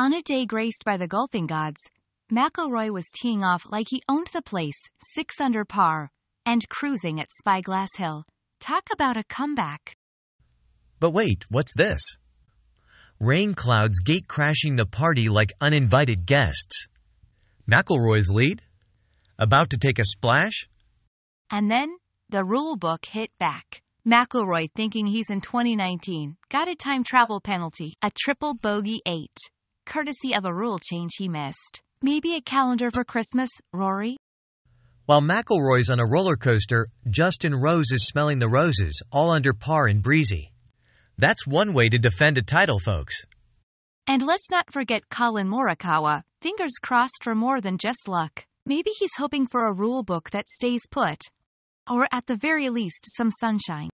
On a day graced by the golfing gods, McIlroy was teeing off like he owned the place, six under par, and cruising at Spyglass Hill. Talk about a comeback. But wait, what's this? Rain clouds gate crashing the party like uninvited guests. McIlroy's lead? About to take a splash? And then the rule book hit back. McIlroy, thinking he's in 2019, got a time travel penalty, a triple bogey eight, courtesy of a rule change he missed. Maybe a calendar for Christmas, Rory? While McIlroy's on a roller coaster, Justin Rose is smelling the roses, all under par and breezy. That's one way to defend a title, folks. And let's not forget Collin Morikawa, fingers crossed for more than just luck. Maybe he's hoping for a rule book that stays put. Or at the very least, some sunshine.